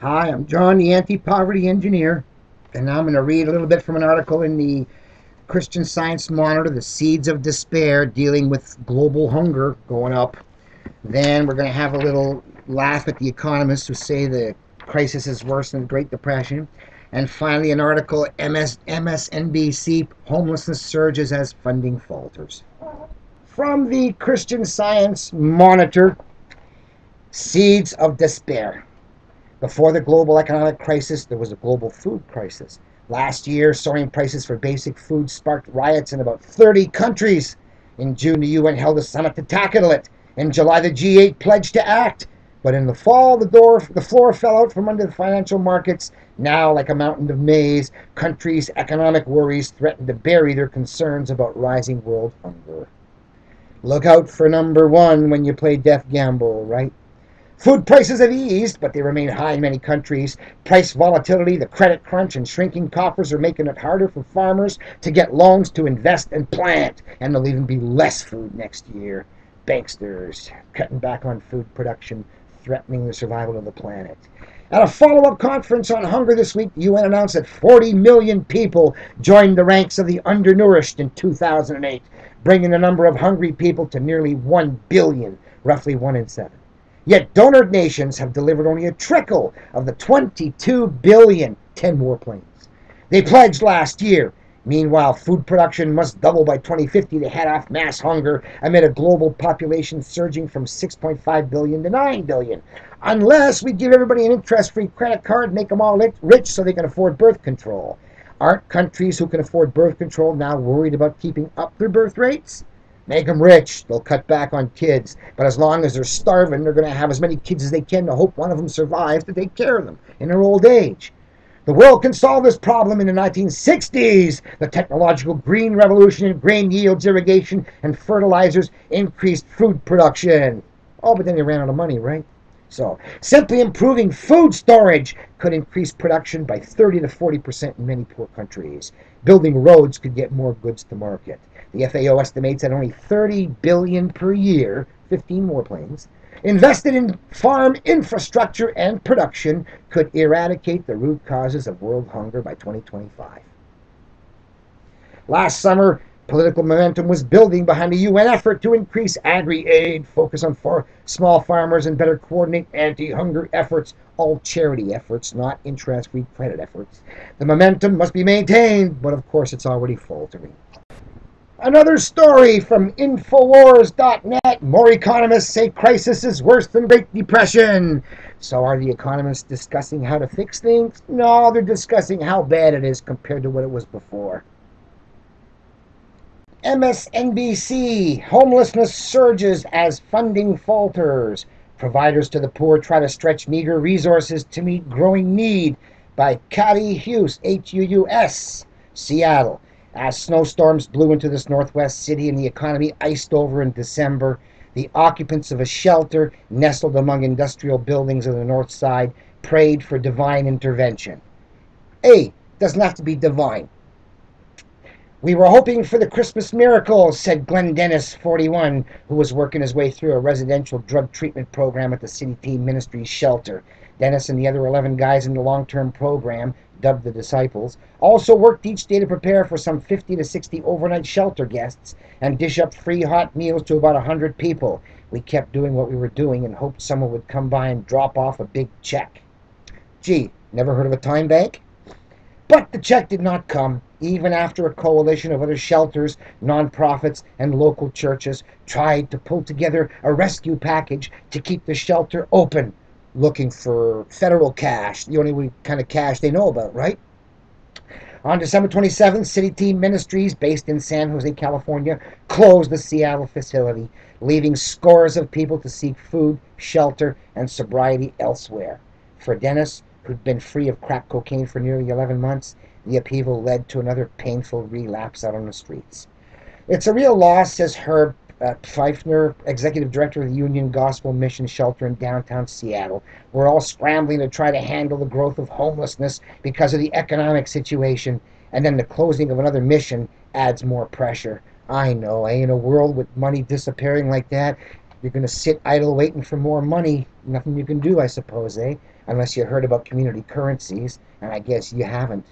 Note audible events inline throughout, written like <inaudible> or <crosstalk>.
Hi, I'm John, the anti poverty engineer, and I'm going to read a little bit from an article in the Christian Science Monitor, The Seeds of Despair, dealing with global hunger going up. Then we're going to have a little laugh at the economists who say the crisis is worse than the Great Depression. And finally, an article MS, MSNBC Homelessness Surges as Funding Falters. From the Christian Science Monitor, Seeds of Despair. Before the global economic crisis, there was a global food crisis. Last year, soaring prices for basic food sparked riots in about 30 countries. In June, the UN held a summit to tackle it. In July, the G8 pledged to act. But in the fall, the door, the floor fell out from under the financial markets. Now, like a mountain of maize, countries' economic worries threaten to bury their concerns about rising world hunger. Look out for number one when you play Death Gamble, right? Food prices have eased, but they remain high in many countries. Price volatility, the credit crunch, and shrinking coffers are making it harder for farmers to get loans to invest and plant. And there'll even be less food next year. Banksters cutting back on food production, threatening the survival of the planet. At a follow up conference on hunger this week, the UN announced that 40 million people joined the ranks of the undernourished in 2008, bringing the number of hungry people to nearly 1 billion, roughly 1 in 7. Yet donor nations have delivered only a trickle of the 22 billion 10 warplanes. They pledged last year Meanwhile, food production must double by 2050 to head off mass hunger amid a global population surging from 6.5 billion to 9 billion. Unless we give everybody an interest free credit card, and make them all rich so they can afford birth control. Aren't countries who can afford birth control now worried about keeping up their birth rates? Make them rich. They'll cut back on kids. But as long as they're starving, they're going to have as many kids as they can to hope one of them survives to take care of them in their old age. The world can solve this problem in the 1960s. The technological green revolution in grain yields, irrigation, and fertilizers increased food production. Oh, but then they ran out of money, right? So, simply improving food storage could increase production by 30 to 40% in many poor countries. Building roads could get more goods to market. The FAO estimates that only 30 billion per year, 15 more planes, invested in farm infrastructure and production could eradicate the root causes of world hunger by 2025. Last summer, political momentum was building behind a UN effort to increase agri aid, focus on far, small farmers, and better coordinate anti hunger efforts, all charity efforts, not interest free credit efforts. The momentum must be maintained, but of course it's already faltering. Another story from Infowars.net. More economists say crisis is worse than Great Depression. So, are the economists discussing how to fix things? No, they're discussing how bad it is compared to what it was before. MSNBC Homelessness surges as funding falters. Providers to the poor try to stretch meager resources to meet growing need by Cathy Hughes, H U U S, Seattle. As snowstorms blew into this northwest city and the economy iced over in December, the occupants of a shelter nestled among industrial buildings on the north side prayed for divine intervention. Hey, doesn't have to be divine. We were hoping for the Christmas miracle, said Glen Dennis, 41, who was working his way through a residential drug treatment program at the City Team Ministries shelter. Dennis and the other 11 guys in the long term program dubbed the disciples, also worked each day to prepare for some 50 to 60 overnight shelter guests and dish up free hot meals to about 100 people. We kept doing what we were doing and hoped someone would come by and drop off a big check. Gee, never heard of a time bank? But the check did not come, even after a coalition of other shelters, nonprofits, and local churches tried to pull together a rescue package to keep the shelter open looking for federal cash, the only kind of cash they know about, right? On December 27th, City Team Ministries, based in San Jose, California, closed the Seattle facility, leaving scores of people to seek food, shelter, and sobriety elsewhere. For Dennis, who'd been free of crack cocaine for nearly 11 months, the upheaval led to another painful relapse out on the streets. It's a real loss, says Herb uh, Pfifner, executive director of the Union Gospel Mission Shelter in downtown Seattle. We're all scrambling to try to handle the growth of homelessness because of the economic situation, and then the closing of another mission adds more pressure. I know, eh? In a world with money disappearing like that, You're going to sit idle waiting for more money. Nothing you can do, I suppose, eh? Unless you heard about community currencies, and I guess you haven't.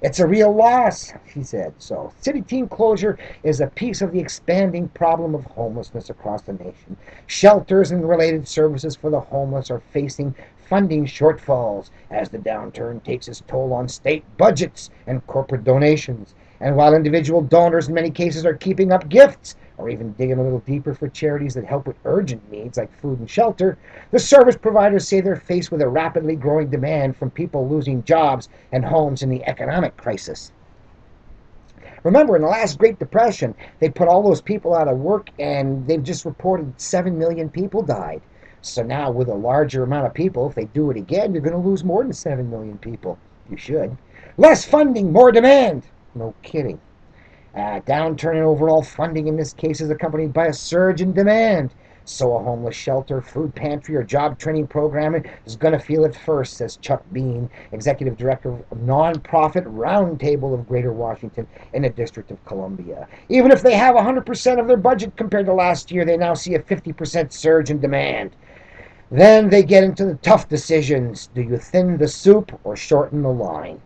It's a real loss, he said. So, city team closure is a piece of the expanding problem of homelessness across the nation. Shelters and related services for the homeless are facing funding shortfalls as the downturn takes its toll on state budgets and corporate donations. And while individual donors in many cases are keeping up gifts, or even digging a little deeper for charities that help with urgent needs like food and shelter, the service providers say they're faced with a rapidly growing demand from people losing jobs and homes in the economic crisis. Remember, in the last Great Depression, they put all those people out of work and they've just reported 7 million people died. So now, with a larger amount of people, if they do it again, you're going to lose more than 7 million people. You should. Less funding, more demand. No kidding. Uh, a downturn in overall funding in this case is accompanied by a surge in demand. So a homeless shelter, food pantry, or job training program is going to feel it first, says Chuck Bean, Executive Director of Nonprofit Roundtable of Greater Washington in the District of Columbia. Even if they have 100% of their budget compared to last year, they now see a 50% surge in demand. Then they get into the tough decisions. Do you thin the soup or shorten the line?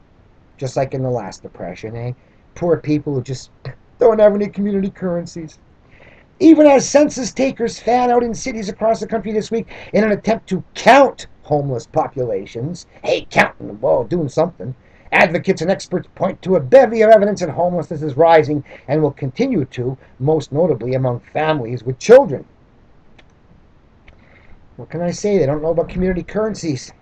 Just like in the last depression, eh? poor people who just don't have any community currencies. Even as census takers fan out in cities across the country this week in an attempt to count homeless populations, hey, counting them, well, doing something. Advocates and experts point to a bevy of evidence that homelessness is rising and will continue to, most notably among families with children. What can I say? They don't know about community currencies.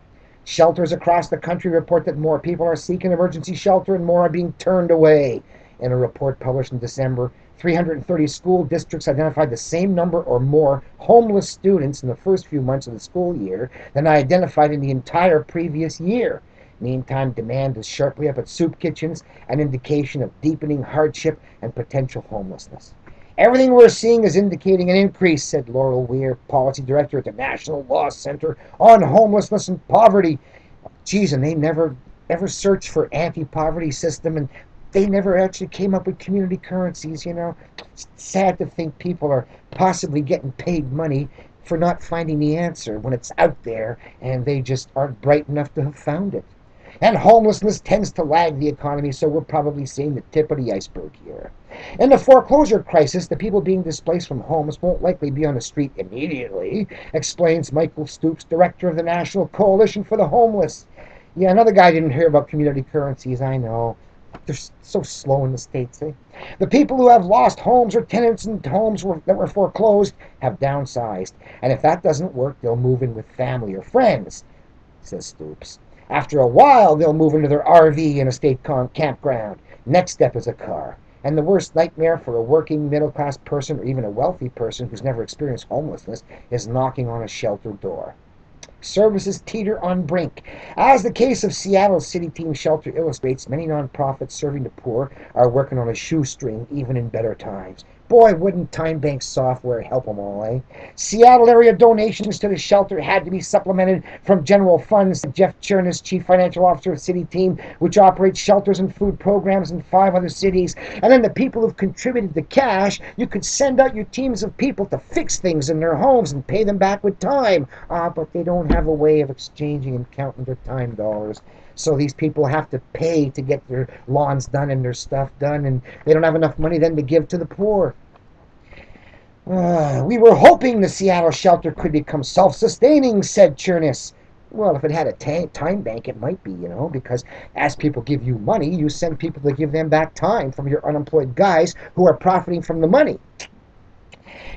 Shelters across the country report that more people are seeking emergency shelter and more are being turned away. In a report published in December, 330 school districts identified the same number or more homeless students in the first few months of the school year than I identified in the entire previous year. Meantime, demand is sharply up at soup kitchens, an indication of deepening hardship and potential homelessness. Everything we're seeing is indicating an increase, said Laurel Weir, Policy Director at the National Law Center on Homelessness and Poverty. Geez, and they never ever searched for anti-poverty system and they never actually came up with community currencies, you know. It's sad to think people are possibly getting paid money for not finding the answer when it's out there and they just aren't bright enough to have found it. And homelessness tends to lag the economy, so we're probably seeing the tip of the iceberg here. In the foreclosure crisis, the people being displaced from homes won't likely be on the street immediately, explains Michael Stoops, director of the National Coalition for the Homeless. Yeah, another guy didn't hear about community currencies, I know. They're so slow in the States, eh? The people who have lost homes or tenants in homes that were foreclosed have downsized. And if that doesn't work, they'll move in with family or friends, says Stoops. After a while, they'll move into their RV in a state campground. Next step is a car. And the worst nightmare for a working middle class person or even a wealthy person who's never experienced homelessness is knocking on a shelter door. Services teeter on brink. As the case of Seattle City Team Shelter illustrates, many nonprofits serving the poor are working on a shoestring even in better times. Boy, wouldn't Time Bank software help them all, eh? Seattle area donations to the shelter had to be supplemented from general funds. Jeff Cherniss, Chief Financial Officer of City Team, which operates shelters and food programs in five other cities. And then the people who've contributed the cash, you could send out your teams of people to fix things in their homes and pay them back with time. Ah, but they don't have a way of exchanging and counting their time dollars. So these people have to pay to get their lawns done and their stuff done, and they don't have enough money then to give to the poor. Uh, we were hoping the Seattle shelter could become self sustaining, said Cherniss. Well, if it had a time bank, it might be, you know, because as people give you money, you send people to give them back time from your unemployed guys who are profiting from the money.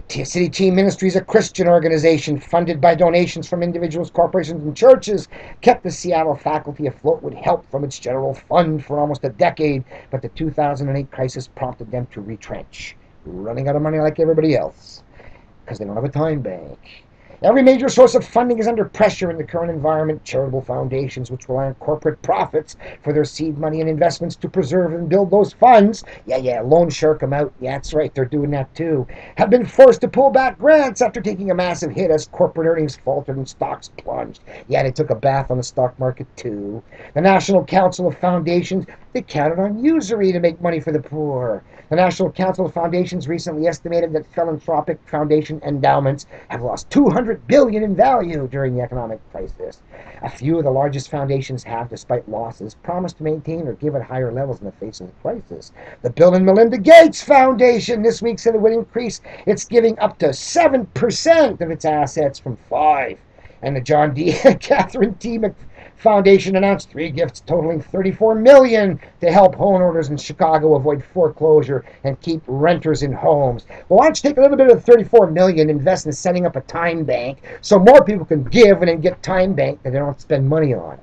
City Team Ministries, a Christian organization funded by donations from individuals, corporations, and churches, kept the Seattle faculty afloat with help from its general fund for almost a decade, but the 2008 crisis prompted them to retrench, running out of money like everybody else because they don't have a time bank. Every major source of funding is under pressure in the current environment. Charitable foundations, which rely on corporate profits for their seed money and investments to preserve and build those funds, yeah, yeah, loan shark them out. Yeah, that's right, they're doing that too. Have been forced to pull back grants after taking a massive hit as corporate earnings faltered and stocks plunged. Yeah, they took a bath on the stock market too. The National Council of Foundations They counted on usury to make money for the poor. The National Council of Foundations recently estimated that philanthropic foundation endowments have lost 200 billion in value during the economic crisis. A few of the largest foundations have, despite losses, promised to maintain or give at higher levels in the face of the crisis. The Bill and Melinda Gates Foundation this week said it would increase its giving up to 7% of its assets from 5 and the John D. <laughs> Catherine T. Mc Foundation announced three gifts totaling 34 million to help homeowners in Chicago avoid foreclosure and keep renters in homes. Well, why don't you take a little bit of the 34 million, invest in setting up a time bank so more people can give and then get time bank that they don't spend money on.